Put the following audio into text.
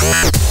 Bye.